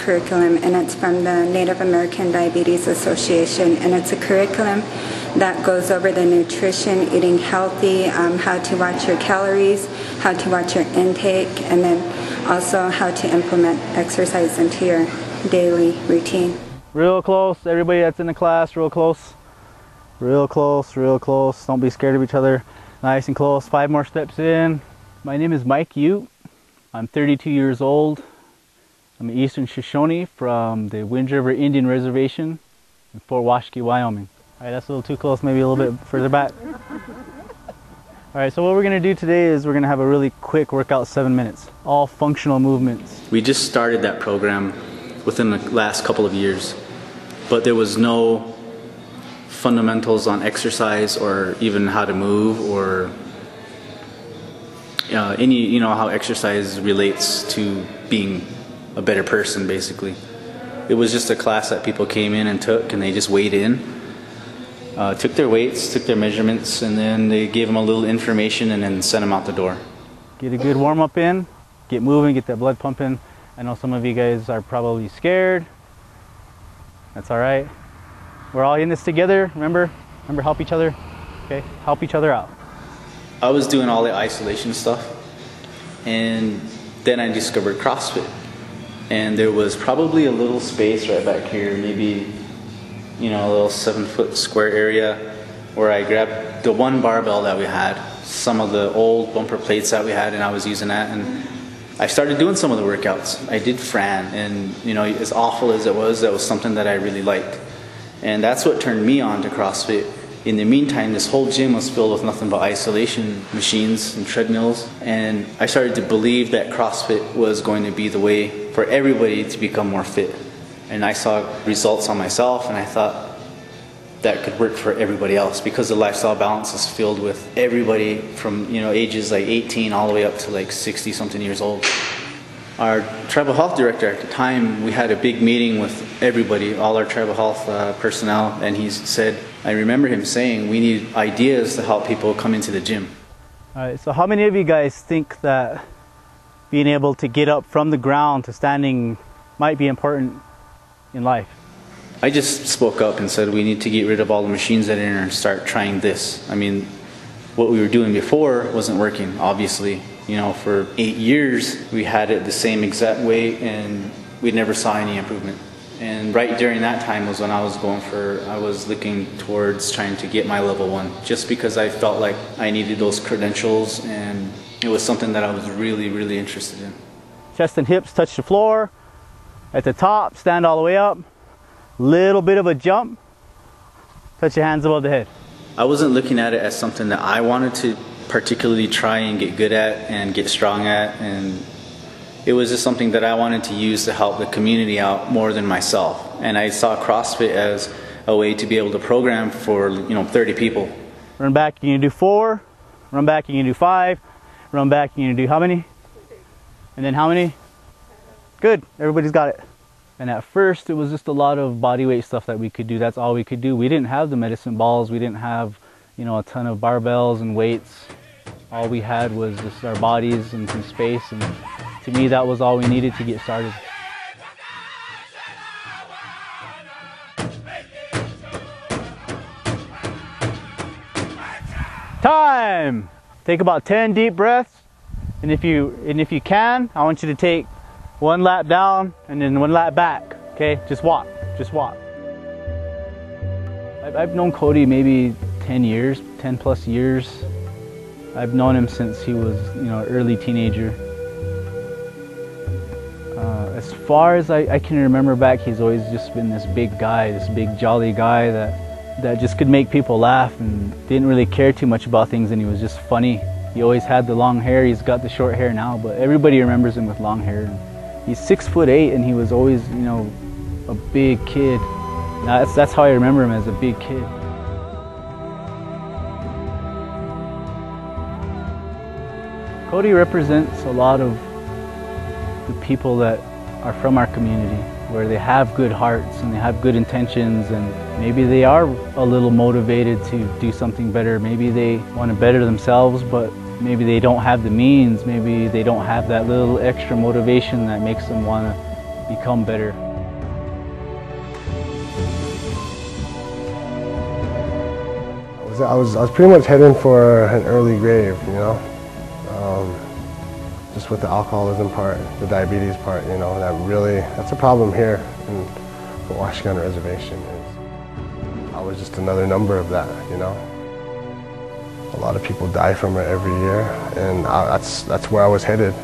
Curriculum, and it's from the Native American Diabetes Association, and it's a curriculum that goes over the nutrition, eating healthy, um, how to watch your calories, how to watch your intake, and then also how to implement exercise into your daily routine. Real close, everybody that's in the class, real close. Real close, real close. Don't be scared of each other. Nice and close. Five more steps in. My name is Mike Ute. I'm 32 years old. I'm an Eastern Shoshone from the Wind River Indian Reservation in Fort Washakie, Wyoming. All right, that's a little too close, maybe a little bit further back. All right, so what we're gonna do today is we're gonna have a really quick workout, seven minutes, all functional movements. We just started that program within the last couple of years, but there was no fundamentals on exercise or even how to move or uh, any, you know, how exercise relates to being a better person, basically. It was just a class that people came in and took, and they just weighed in uh, took their weights, took their measurements, and then they gave them a little information and then sent them out the door. Get a good warm up in, get moving, get that blood pumping. I know some of you guys are probably scared. That's all right. We're all in this together, remember? Remember, help each other. Okay, help each other out. I was doing all the isolation stuff, and then I discovered CrossFit. And there was probably a little space right back here, maybe you know, a little seven foot square area where I grabbed the one barbell that we had, some of the old bumper plates that we had, and I was using that. And I started doing some of the workouts. I did Fran, and you know, as awful as it was, that was something that I really liked. And that's what turned me on to CrossFit. In the meantime, this whole gym was filled with nothing but isolation machines and treadmills. And I started to believe that CrossFit was going to be the way for everybody to become more fit and I saw results on myself and I thought that could work for everybody else because the lifestyle balance is filled with everybody from you know ages like 18 all the way up to like 60 something years old our tribal health director at the time we had a big meeting with everybody all our tribal health uh, personnel and he said i remember him saying we need ideas to help people come into the gym all right so how many of you guys think that being able to get up from the ground to standing might be important in life? I just spoke up and said we need to get rid of all the machines that are in and start trying this. I mean, what we were doing before wasn't working, obviously. You know, for eight years we had it the same exact way and we never saw any improvement. And right during that time was when I was going for, I was looking towards trying to get my level one, just because I felt like I needed those credentials and it was something that I was really, really interested in. Chest and hips touch the floor, at the top, stand all the way up, little bit of a jump, touch your hands above the head. I wasn't looking at it as something that I wanted to particularly try and get good at and get strong at and it was just something that I wanted to use to help the community out more than myself. And I saw CrossFit as a way to be able to program for, you know, 30 people. Run back, you can do four. Run back, you can do five. Run back, you can do how many? And then how many? Good, everybody's got it. And at first, it was just a lot of body weight stuff that we could do. That's all we could do. We didn't have the medicine balls. We didn't have, you know, a ton of barbells and weights. All we had was just our bodies and some space. And to me, that was all we needed to get started. Time! Take about 10 deep breaths. And if you, and if you can, I want you to take one lap down and then one lap back. Okay, just walk, just walk. I've known Cody maybe 10 years, 10 plus years. I've known him since he was, you know, early teenager. As far as I, I, can remember back, he's always just been this big guy, this big jolly guy that, that just could make people laugh and didn't really care too much about things and he was just funny. He always had the long hair, he's got the short hair now, but everybody remembers him with long hair. He's six foot eight and he was always, you know, a big kid. That's, that's how I remember him as a big kid. Cody represents a lot of the people that are from our community where they have good hearts and they have good intentions and maybe they are a little motivated to do something better. Maybe they want to better themselves, but maybe they don't have the means, maybe they don't have that little extra motivation that makes them want to become better. I was, I was, pretty much heading for an early grave, you know. Just with the alcoholism part, the diabetes part, you know, that really, that's a problem here in the Washakie Reservation. Is I was just another number of that, you know. A lot of people die from it every year, and I, that's, that's where I was headed,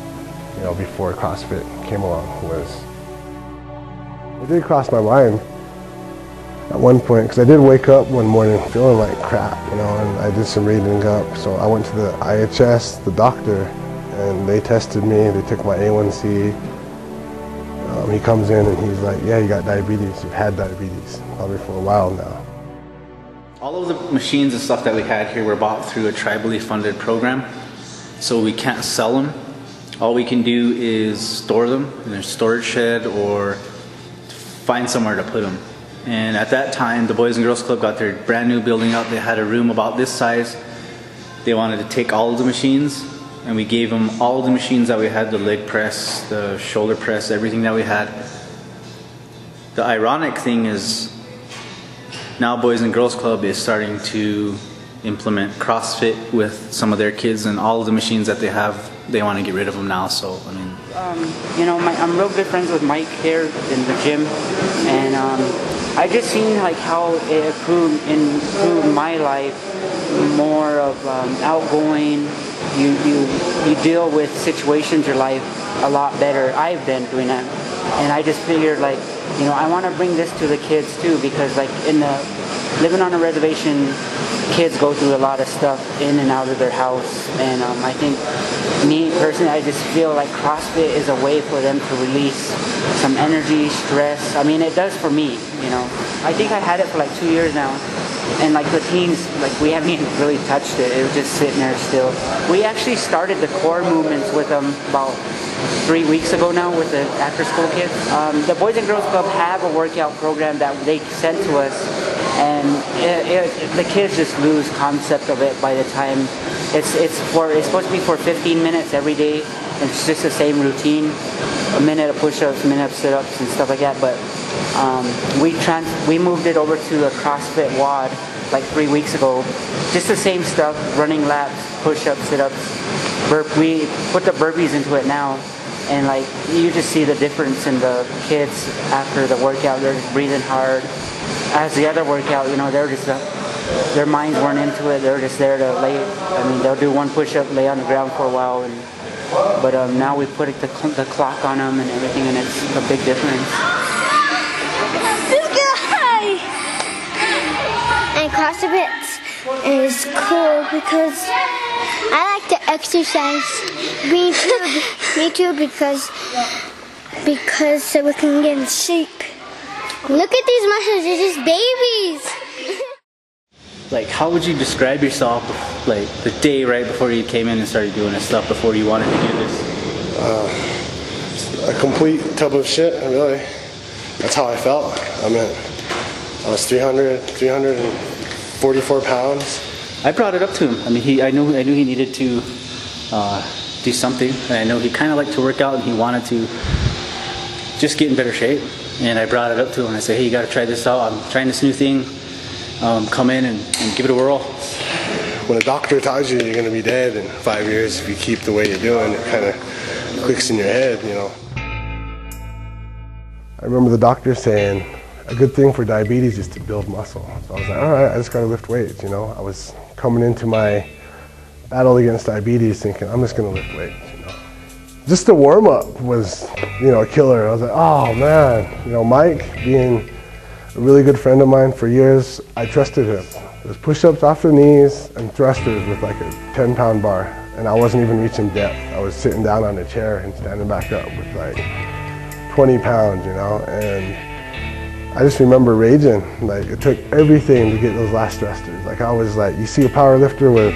you know, before CrossFit came along, was, it did cross my mind at one point because I did wake up one morning feeling like crap, you know, and I did some reading up. So I went to the IHS, the doctor, and they tested me. They took my A1C. Um, he comes in and he's like, "Yeah, you got diabetes. You've had diabetes probably for a while now." All of the machines and stuff that we had here were bought through a tribally funded program, so we can't sell them. All we can do is store them in a storage shed or find somewhere to put them. And at that time, the Boys and Girls Club got their brand new building up. They had a room about this size. They wanted to take all of the machines, and we gave them all the machines that we had the leg press, the shoulder press, everything that we had. The ironic thing is, now Boys and Girls Club is starting to implement CrossFit with some of their kids, and all of the machines that they have, they want to get rid of them now. So, I mean, you know, my, I'm real good friends with Mike here in the gym, and um, I just seen like how it improved improved my life. More of um, outgoing. You you you deal with situations in your life a lot better. I've been doing that, and I just figured like, you know, I want to bring this to the kids too because like in the living on a reservation, kids go through a lot of stuff in and out of their house, and um, I think me personally, I just feel like CrossFit is a way for them to release some energy, stress. I mean, it does for me, you know. I think I had it for like two years now, and like the teens, like we haven't even really touched it. It was just sitting there still. We actually started the core movements with them about three weeks ago now with the after school kids. Um, the Boys and Girls Club have a workout program that they sent to us and it, it, the kids just lose concept of it by the time it's it's for it's supposed to be for 15 minutes every day. It's just the same routine, a minute of push-ups, a minute of sit-ups and stuff like that. But um, we trans we moved it over to the CrossFit WOD like three weeks ago. Just the same stuff, running laps, push-ups, sit-ups. Burp. We put the burpees into it now and like you just see the difference in the kids after the workout. They're just breathing hard. As the other workout, you know, they're just uh, their minds weren't into it. They're just there to lay. I mean, they'll do one push-up, lay on the ground for a while, and but um, now we put the, the clock on them and everything, and it's a big difference. And CrossFit is cool because I like to exercise. Me too. Me too because because so we can get in shape. Look at these muscles. They're just babies. like, how would you describe yourself, like, the day right before you came in and started doing this stuff, before you wanted to do this? Uh, a complete tub of shit, really. That's how I felt. I mean, I was 300, 344 pounds. I brought it up to him. I mean, he, I knew, I knew he needed to uh, do something, and I know he kind of liked to work out, and he wanted to just get in better shape. And I brought it up to him. And I said, "Hey, you got to try this out. I'm trying this new thing. Um, come in and, and give it a whirl." When a doctor tells you you're going to be dead in five years if you keep the way you're doing, it kind of clicks in your head, you know. I remember the doctor saying, a good thing for diabetes is to build muscle. So I was like, all right, I just got to lift weights, you know. I was coming into my battle against diabetes thinking, I'm just going to lift weights, you know. Just the warm up was, you know, a killer. I was like, oh man, you know, Mike being a really good friend of mine for years, I trusted him. It was push-ups off the knees and thrusters with like a 10 pound bar. And I wasn't even reaching depth. I was sitting down on a chair and standing back up with like 20 pounds, you know, and I just remember raging. Like it took everything to get those last thrusters. Like I was like, you see a power lifter with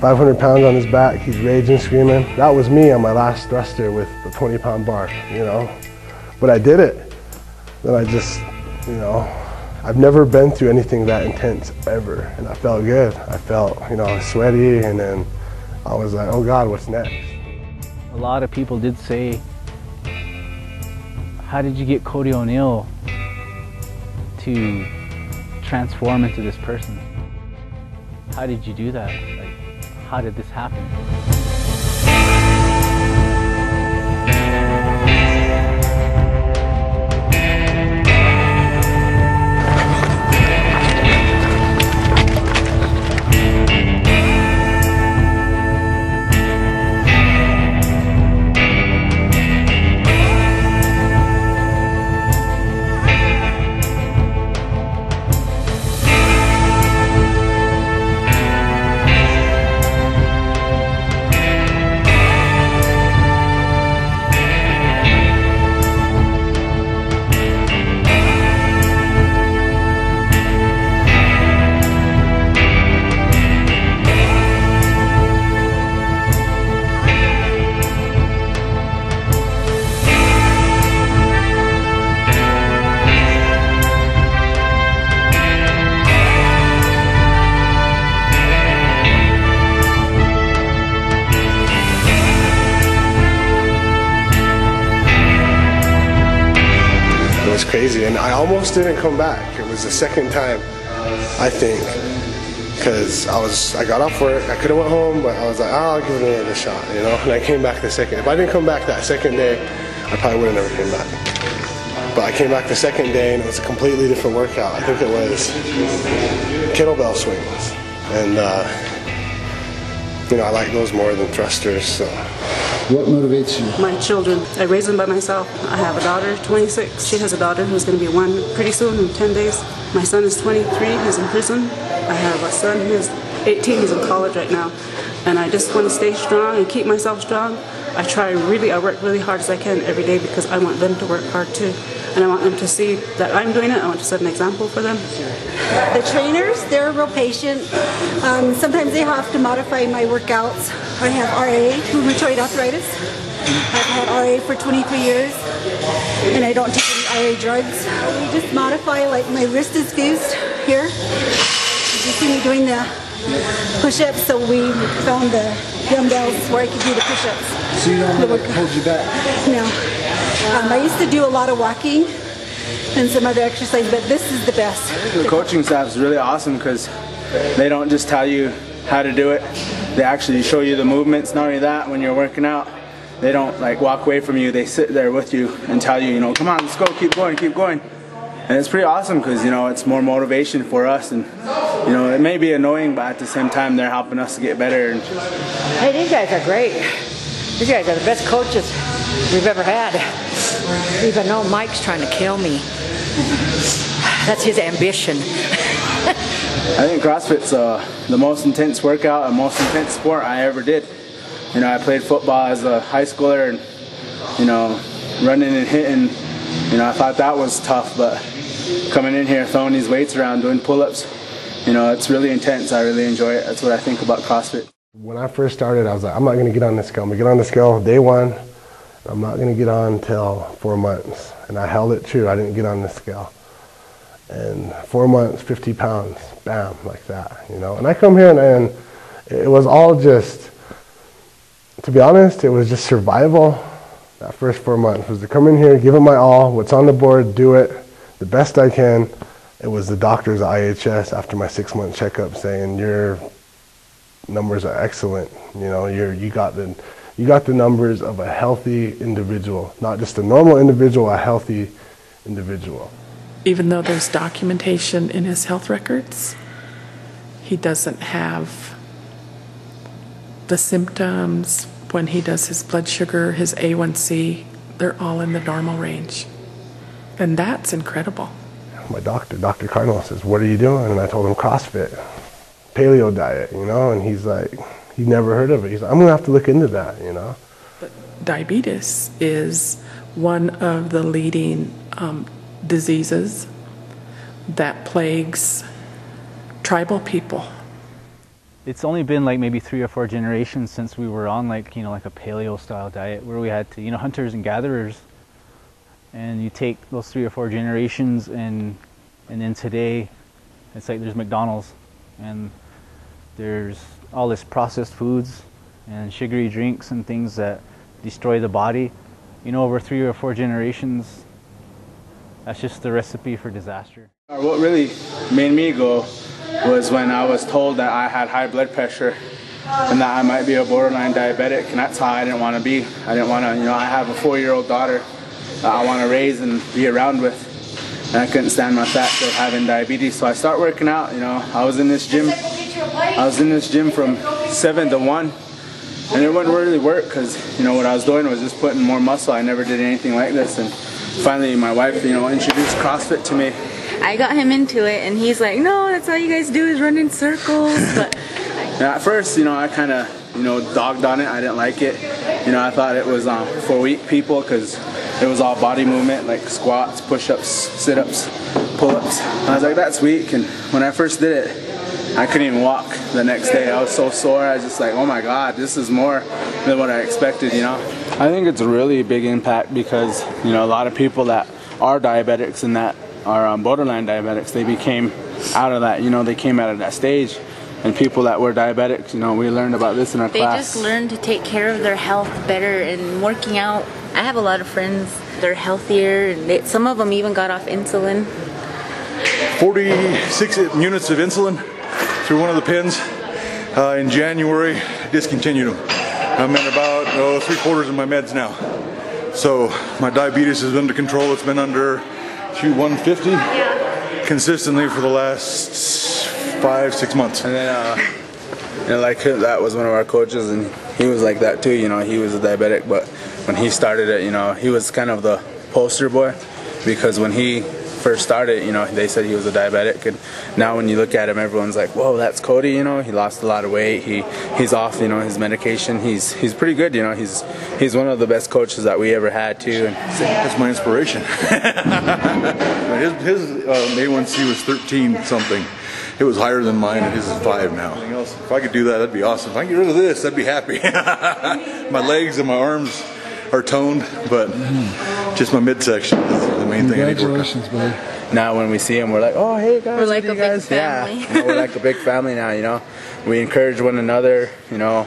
500 pounds on his back, he's raging, screaming. That was me on my last thruster with the 20 pound bar, you know. But I did it. Then I just, you know, I've never been through anything that intense ever, and I felt good. I felt, you know, sweaty, and then I was like, oh God, what's next? A lot of people did say, how did you get Cody O'Neal to transform into this person? How did you do that? Like, how did this happen? And I almost didn't come back. It was the second time, I think, because I was I got off work. I could have went home, but I was like, oh, I'll give it another shot, you know. And I came back the second. If I didn't come back that second day, I probably would have never came back. But I came back the second day, and it was a completely different workout. I think it was kettlebell swings, and uh, you know I like those more than thrusters. So. What motivates you? my children. I raise them by myself. I have a daughter, 26. She has a daughter who's going to be one pretty soon in 10 days. My son is 23. He's in prison. I have a son who's 18. He's in college right now. And I just want to stay strong and keep myself strong. I try really, I work really hard as I can every day because I want them to work hard too. And I want them to see that I'm doing it. I want to set an example for them. The trainers, they're real patient. Um, sometimes they have to modify my workouts. I have RA, rheumatoid arthritis. I've had RA for 23 years, and I don't take any RA drugs. We just modify, like my wrist is fused here. You see me doing the push-ups, so we found the dumbbells where I could do the push-ups. So you don't let it hold you back. No. Um, I used to do a lot of walking and some other exercise, but this is the best. The coaching staff is really awesome because they don't just tell you how to do it. They actually show you the movements. Not only that, when you're working out, they don't like walk away from you. They sit there with you and tell you, you know, come on, let's go, keep going, keep going. And it's pretty awesome because you know it's more motivation for us, and you know it may be annoying, but at the same time they're helping us to get better. And Hey, these guys are great. These guys are the best coaches we've ever had. Even though Mike's trying to kill me. That's his ambition. I think CrossFit's uh, the most intense workout and most intense sport I ever did. You know, I played football as a high schooler, and you know, running and hitting. You know, I thought that was tough, but coming in here, throwing these weights around, doing pull-ups, you know, it's really intense. I really enjoy it. That's what I think about CrossFit. When I first started, I was like, I'm not going to get on this scale. I'm going to get on the scale day one. I'm not going to get on until four months. And I held it true. I didn't get on the scale. And four months, 50 pounds, bam, like that, you know. And I come here and, and it was all just, to be honest, it was just survival. That first four months was to come in here, give it my all, what's on the board, do it the best I can. It was the doctors IHS after my six month checkup saying your numbers are excellent. You know, you're you got the you got the numbers of a healthy individual, not just a normal individual, a healthy individual. Even though there's documentation in his health records, he doesn't have the symptoms when he does his blood sugar, his A1C, they're all in the normal range. And that's incredible. My doctor, Dr. Cardinal, says, "What are you doing?" And I told him CrossFit, paleo diet, you know. And he's like, he never heard of it. He's like, "I'm gonna have to look into that," you know. Diabetes is one of the leading um, diseases that plagues tribal people. It's only been like maybe three or four generations since we were on like you know like a paleo style diet where we had to you know hunters and gatherers, and you take those three or four generations and and then today, it's like there's McDonald's, and there's all this processed foods and sugary drinks and things that destroy the body. You know, over three or four generations, that's just the recipe for disaster. Uh, what really made me go was when I was told that I had high blood pressure and that I might be a borderline diabetic, and that's how I didn't want to be. I didn't want to, you know, I have a four-year-old daughter that I want to raise and be around with, and I couldn't stand the fact of having diabetes. So I start working out. You know, I was in this gym. I was in this gym from seven to one, and it wouldn't really work because you know what I was doing was just putting more muscle. I never did anything like this, and finally my wife, you know, introduced CrossFit to me. I got him into it, and he's like, "No, that's all you guys do is run in circles." But Now, at first, you know, I kind of, you know, dogged on it. I didn't like it. You know, I thought it was um, for weak people because it was all body movement, like squats, push-ups, sit-ups, pull-ups. I was like, that's weak. And when I first did it, I couldn't even walk the next day. I was so sore. I was just like, oh my God, this is more than what I expected, you know? I think it's a really big impact because, you know, a lot of people that are diabetics and that are um, borderline diabetics, they became out of that, you know, they came out of that stage and people that were diabetics, you know, we learned about this in our they class. just learned to take care of their health better and working out. I have a lot of friends. They're healthier, and they, some of them even got off insulin. 46 units of insulin through one of the pins. Uh, in January, discontinued them. I'm at about oh, three quarters of my meds now. So my diabetes is under control. It's been under to 150 consistently for the last five, six months. And then, uh, you know, like that was one of our coaches, and he was like that too. You know, he was a diabetic, but when he started it, you know, he was kind of the poster boy because when he first started, you know, they said he was a diabetic, and now when you look at him, everyone's like, "Whoa, that's Cody." You know, he lost a lot of weight. He he's off, you know, his medication. He's he's pretty good. You know, he's he's one of the best coaches that we ever had too. And that's my inspiration. his his uh, A1C was 13 something. It was higher than mine, and his is five now. If I could do that, that'd be awesome. If I could get rid of this, I'd be happy. my legs and my arms are toned, but just my midsection is the main thing I need to work on. buddy. Now when we see him, we're like, "Oh, hey guys, We're like a do you big family. Yeah, you know, we're like a big family now. You know, we encourage one another. You know,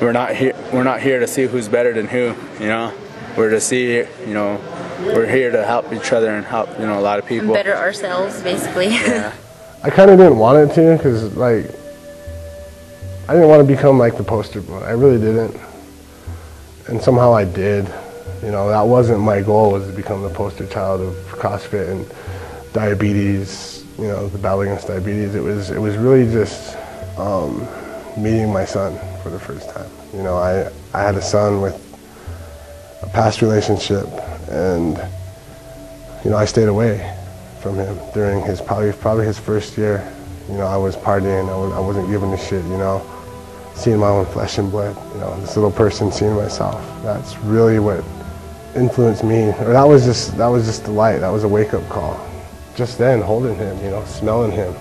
we're not here. We're not here to see who's better than who. You know, we're to see. You know, we're here to help each other and help. You know, a lot of people. Better ourselves, basically. Yeah. I kind of didn't want it to because like I didn't want to become like the poster boy. I really didn't, and somehow I did. You know, that wasn't my goal was to become the poster child of CrossFit and diabetes. You know, the battle against diabetes. It was it was really just um, meeting my son for the first time. You know, I I had a son with a past relationship, and you know I stayed away from him during his probably probably his first year. You know, I was partying. I, was, I wasn't giving a shit. You know, seeing my own flesh and blood. You know, this little person seeing myself. That's really what influenced me. Or that was just that was just the light. That was a wake up call. Just then, holding him. You know, smelling him.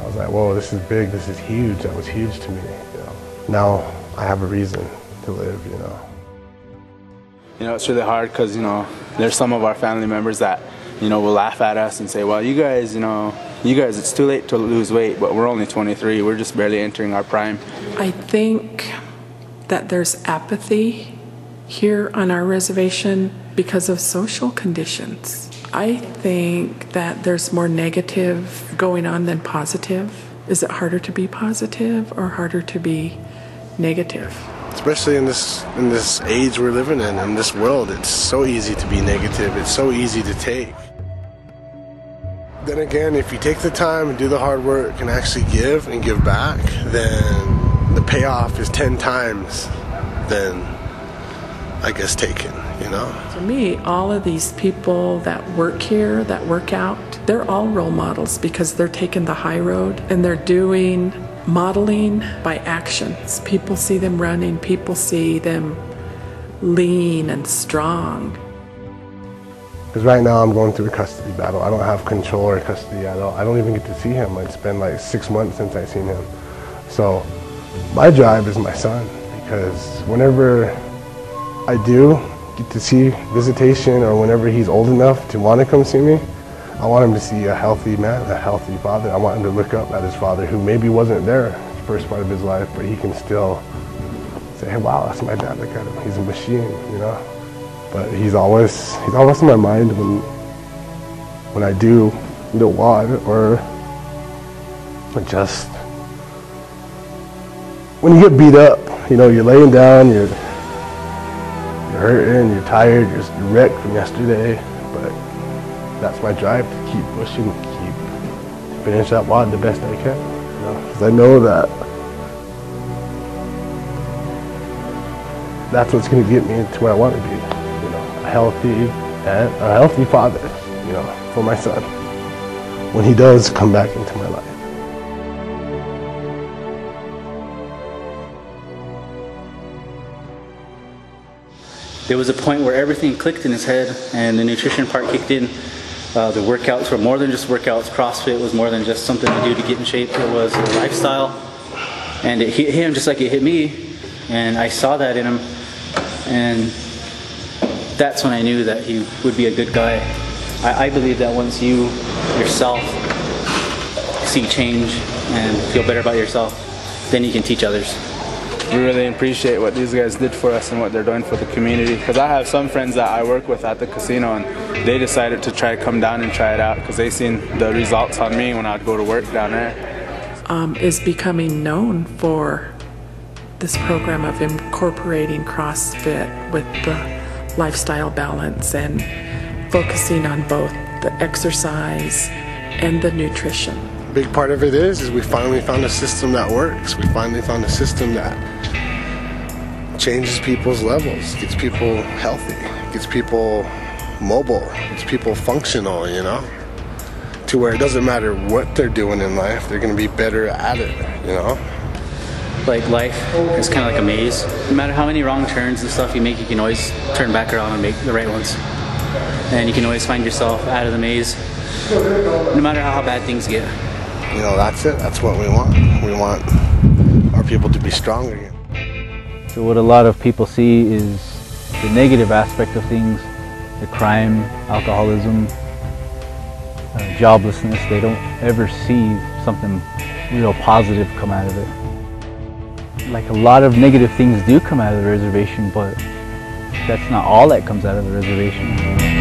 I was like, whoa, this is big. This is huge. That was huge to me. You know, now I have a reason to live. You know. You know, it's really hard because you know there's some of our family members that you know, will laugh at us and say, well, you guys, you know, you guys, it's too late to lose weight, but we're only 23. We're just barely entering our prime. I think that there's apathy here on our reservation because of social conditions. I think that there's more negative going on than positive. Is it harder to be positive or harder to be negative? especially in this in this age we're living in in this world it's so easy to be negative it's so easy to take then again if you take the time and do the hard work and actually give and give back then the payoff is 10 times than i guess taken you know? To me, all of these people that work here, that work out, they're all role models because they're taking the high road and they're doing modeling by actions. People see them running, people see them lean and strong. because right now i'm going through a custody battle. I don't have control or custody i don't i don't even get to see him. It's been like six months since i've seen him. So my drive is my son because whenever i do get to see visitation or whenever he's old enough to want to come see me I want him to see a healthy man, a healthy father. I want him to look up at his father who maybe wasn't there the first part of his life, but he can still say, hey, wow, that's my dad. Look at him. He's a machine, you know? But he's always, he's always in my mind when when I do a WOD or just when you get beat up, you know, you're laying down, you're hurting, you're tired, you're, you're wrecked from yesterday, but that's my drive to keep pushing, keep finish that WOD the best I can. You know, because I know that that's what's going to get me to where I want to be. You know, a healthy and a healthy father. You know, for my son when he does come back into my life. There was a point where everything clicked in his head and the nutrition part kicked in. Uh, the workouts were more than just workouts. CrossFit was more than just something to do to get in shape. It was a lifestyle. And it hit him just like it hit me. And I saw that in him. And that's when I knew that he would be a good guy. I, I believe that once you yourself see change and feel better about yourself, then you can teach others. We really appreciate what these guys did for us and what they're doing for the community. Because I have some friends that I work with at the casino and they decided to try to come down and try it out because they seen the results on me when I'd go to work down there. Um, is becoming known for this program of incorporating CrossFit with the lifestyle balance and focusing on both the exercise and the nutrition. big part of it is is we finally found a system that works. We finally found a system that changes people's levels, gets people healthy, gets people mobile, gets people functional, you know? To where it doesn't matter what they're doing in life, they're gonna be better at it, you know? Like life is kind of like a maze. No matter how many wrong turns and stuff you make, you can always turn back around and make the right ones. And you can always find yourself out of the maze, no matter how bad things get. You know, that's it. That's what we want. We want our people to be strong again. So what a lot of people see is the negative aspect of things, the crime, alcoholism, uh, joblessness. They don't ever see something real positive come out of it. Like a lot of negative things do come out of the reservation, but that's not all that comes out of the reservation.